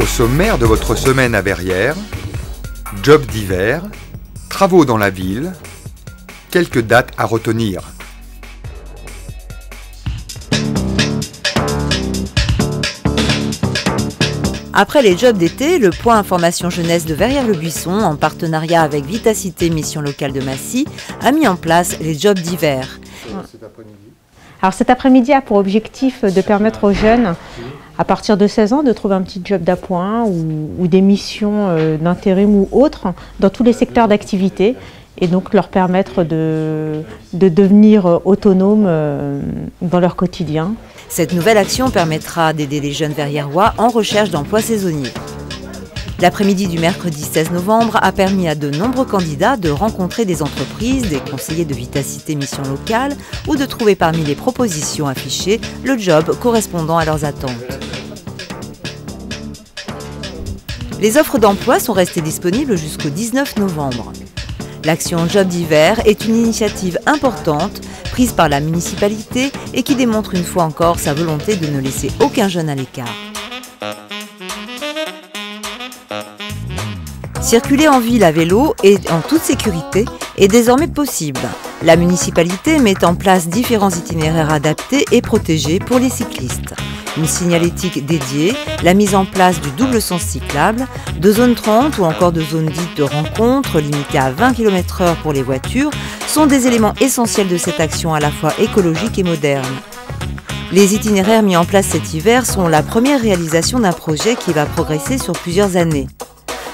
Au sommaire de votre semaine à Verrières, job d'hiver, travaux dans la ville, quelques dates à retenir. Après les jobs d'été, le point information jeunesse de Verrières-le-Buisson, en partenariat avec Vitacité Mission locale de Massy, a mis en place les jobs d'hiver. Alors cet après-midi a pour objectif de permettre aux jeunes, à partir de 16 ans, de trouver un petit job d'appoint ou, des missions euh, d'intérim ou autres dans tous les secteurs d'activité et donc leur permettre de, de devenir autonomes euh, dans leur quotidien. Cette nouvelle action permettra d'aider les jeunes verriérois en recherche d'emploi saisonnier. L'après-midi du mercredi 16 novembre a permis à de nombreux candidats de rencontrer des entreprises, des conseillers de Vitacité Mission Locale ou de trouver parmi les propositions affichées le job correspondant à leurs attentes. Les offres d'emploi sont restées disponibles jusqu'au 19 novembre. L'action Job d'hiver est une initiative importante prise par la municipalité et qui démontre une fois encore sa volonté de ne laisser aucun jeune à l'écart. Circuler en ville à vélo et en toute sécurité est désormais possible. La municipalité met en place différents itinéraires adaptés et protégés pour les cyclistes une signalétique dédiée, la mise en place du double sens cyclable, de zones 30 ou encore de zones dites de rencontre limitées à 20 km/h pour les voitures sont des éléments essentiels de cette action à la fois écologique et moderne. Les itinéraires mis en place cet hiver sont la première réalisation d'un projet qui va progresser sur plusieurs années.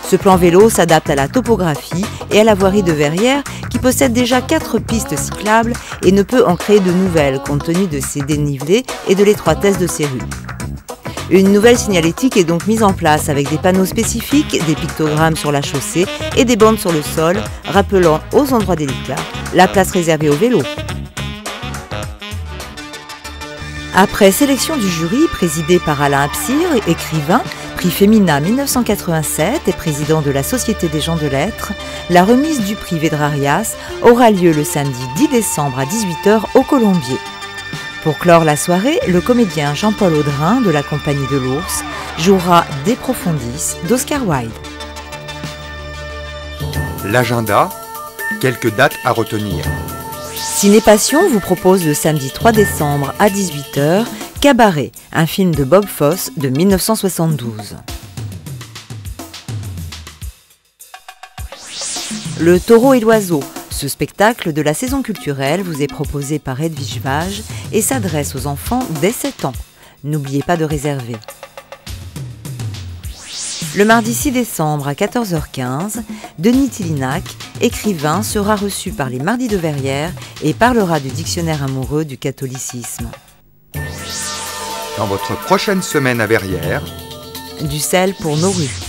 Ce plan vélo s'adapte à la topographie et à la voirie de Verrières qui possède déjà quatre pistes cyclables et ne peut en créer de nouvelles compte tenu de ses dénivelés et de l'étroitesse de ses rues. Une nouvelle signalétique est donc mise en place avec des panneaux spécifiques, des pictogrammes sur la chaussée et des bandes sur le sol, rappelant aux endroits délicats la place réservée aux vélos. Après sélection du jury présidé par Alain Absir, écrivain, prix Femina 1987 et président de la Société des gens de lettres, la remise du prix Vedrarias aura lieu le samedi 10 décembre à 18h au Colombier. Pour clore la soirée, le comédien Jean-Paul Audrin de la Compagnie de l'Ours jouera Des Profondis d'Oscar Wilde. L'agenda, quelques dates à retenir. Ciné Passion vous propose le samedi 3 décembre à 18h Cabaret, un film de Bob Fosse de 1972. Le taureau et l'oiseau. Ce spectacle de la saison culturelle vous est proposé par Edwige Vage et s'adresse aux enfants dès 7 ans. N'oubliez pas de réserver. Le mardi 6 décembre à 14h15, Denis Tillinac, écrivain, sera reçu par les Mardis de Verrières et parlera du dictionnaire amoureux du catholicisme. Dans votre prochaine semaine à Verrières, du sel pour nos rues.